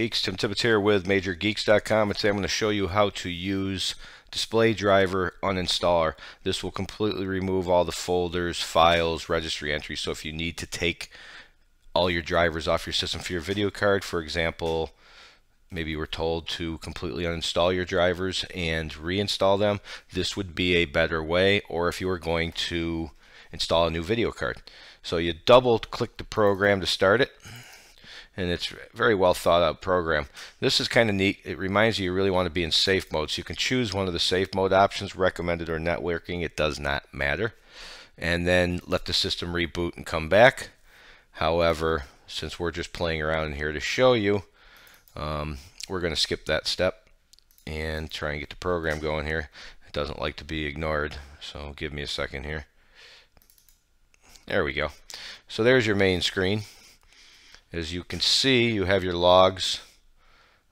Geeks, Tim Tibbetts here with MajorGeeks.com and today I'm going to show you how to use Display Driver Uninstaller. This will completely remove all the folders, files, registry entries. So if you need to take all your drivers off your system for your video card, for example, maybe you were told to completely uninstall your drivers and reinstall them, this would be a better way. Or if you were going to install a new video card. So you double click the program to start it and it's a very well thought out program. This is kind of neat. It reminds you you really want to be in safe mode. So you can choose one of the safe mode options, recommended or networking. It does not matter. And then let the system reboot and come back. However, since we're just playing around in here to show you, um, we're going to skip that step and try and get the program going here. It doesn't like to be ignored, so give me a second here. There we go. So there's your main screen. As you can see, you have your logs,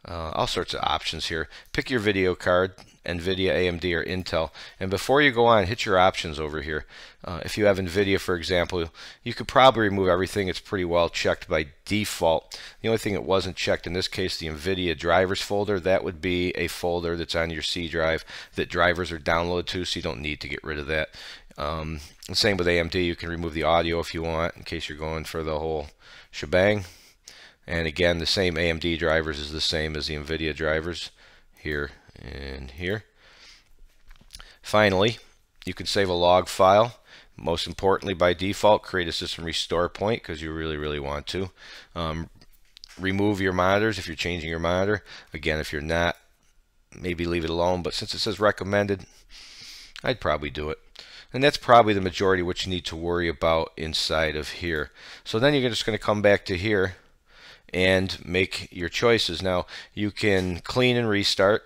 uh, all sorts of options here. Pick your video card, NVIDIA, AMD, or Intel. And before you go on, hit your options over here. Uh, if you have NVIDIA, for example, you could probably remove everything. It's pretty well checked by default. The only thing that wasn't checked in this case, the NVIDIA drivers folder, that would be a folder that's on your C drive that drivers are downloaded to, so you don't need to get rid of that. Um, same with AMD, you can remove the audio if you want, in case you're going for the whole shebang. And again, the same AMD drivers is the same as the NVIDIA drivers here and here. Finally, you can save a log file. Most importantly, by default, create a system restore point because you really, really want to. Um, remove your monitors if you're changing your monitor. Again, if you're not, maybe leave it alone. But since it says recommended, I'd probably do it. And that's probably the majority what you need to worry about inside of here. So then you're just going to come back to here and make your choices. Now you can clean and restart.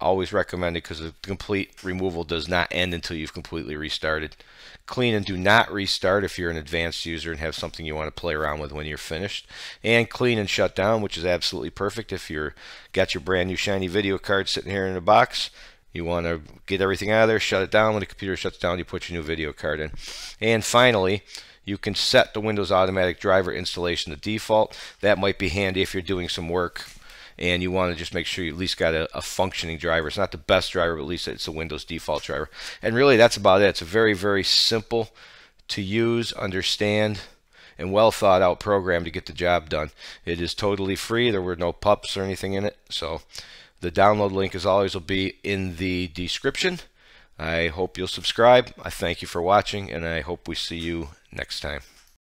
Always recommended because the complete removal does not end until you've completely restarted. Clean and do not restart if you're an advanced user and have something you want to play around with when you're finished. And clean and shut down, which is absolutely perfect if you're got your brand new shiny video card sitting here in a box you want to get everything out of there, shut it down. When the computer shuts down, you put your new video card in. And finally, you can set the Windows Automatic Driver installation to default. That might be handy if you're doing some work and you want to just make sure you at least got a, a, functioning driver. It's not the best driver, but at least it's a Windows default driver. And really, that's about it. It's a very, very simple to use, understand, and well thought out program to get the job done. It is totally free. There were no pups or anything in it. So the download link, as always, will be in the description. I hope you'll subscribe. I thank you for watching, and I hope we see you next time.